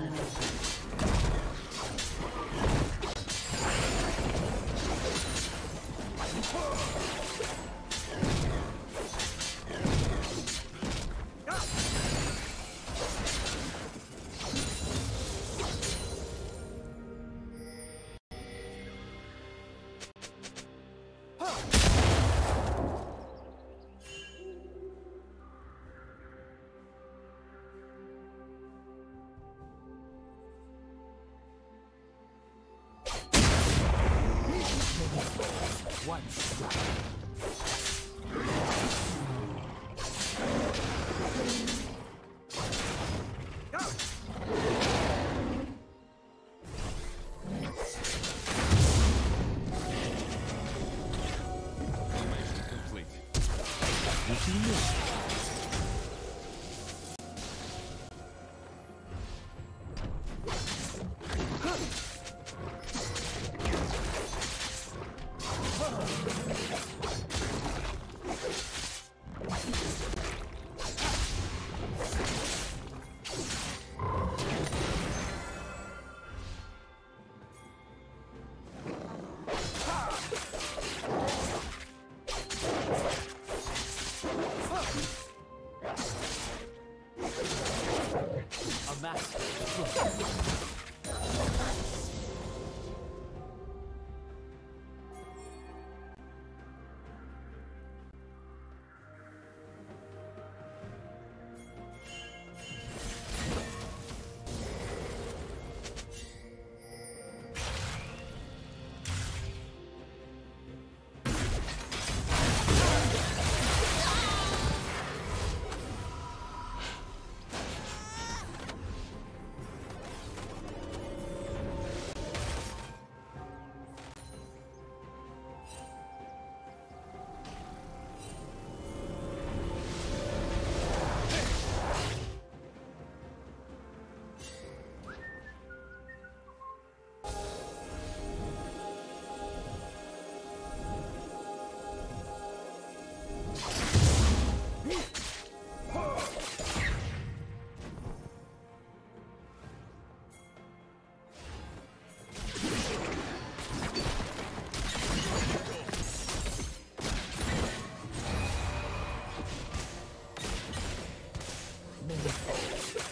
blood.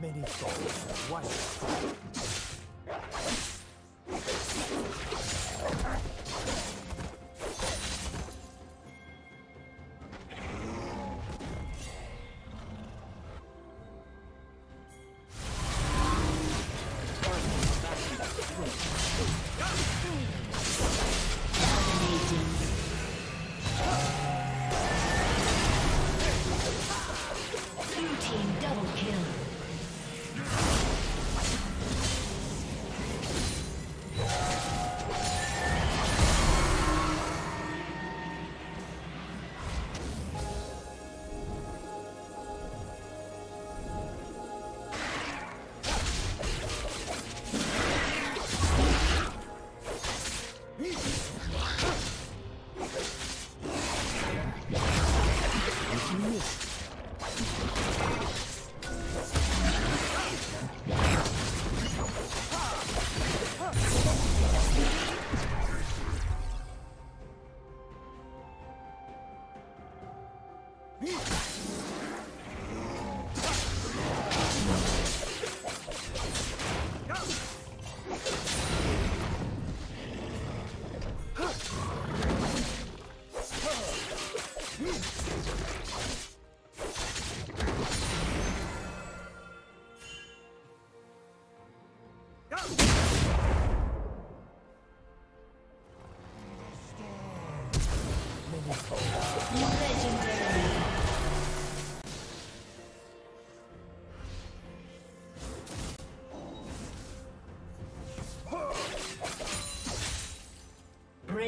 Many souls, one.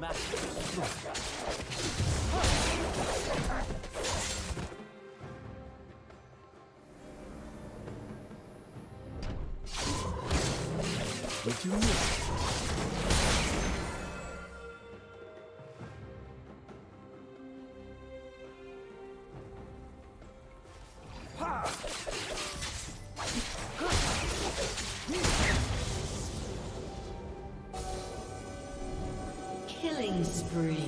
Master Killing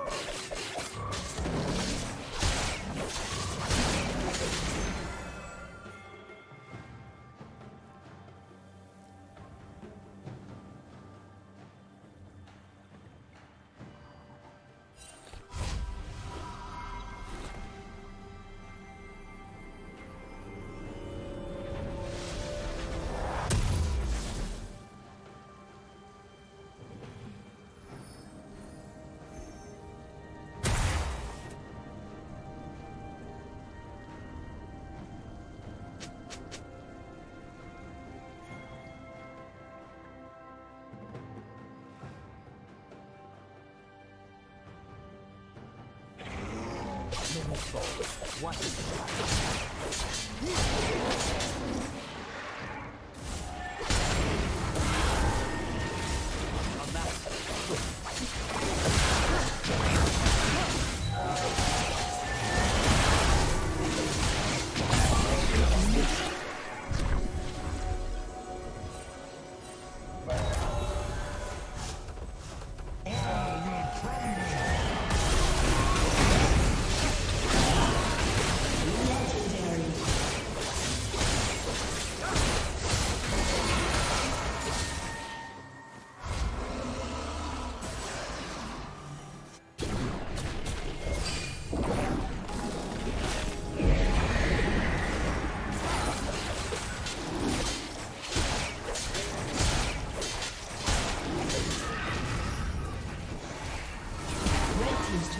It.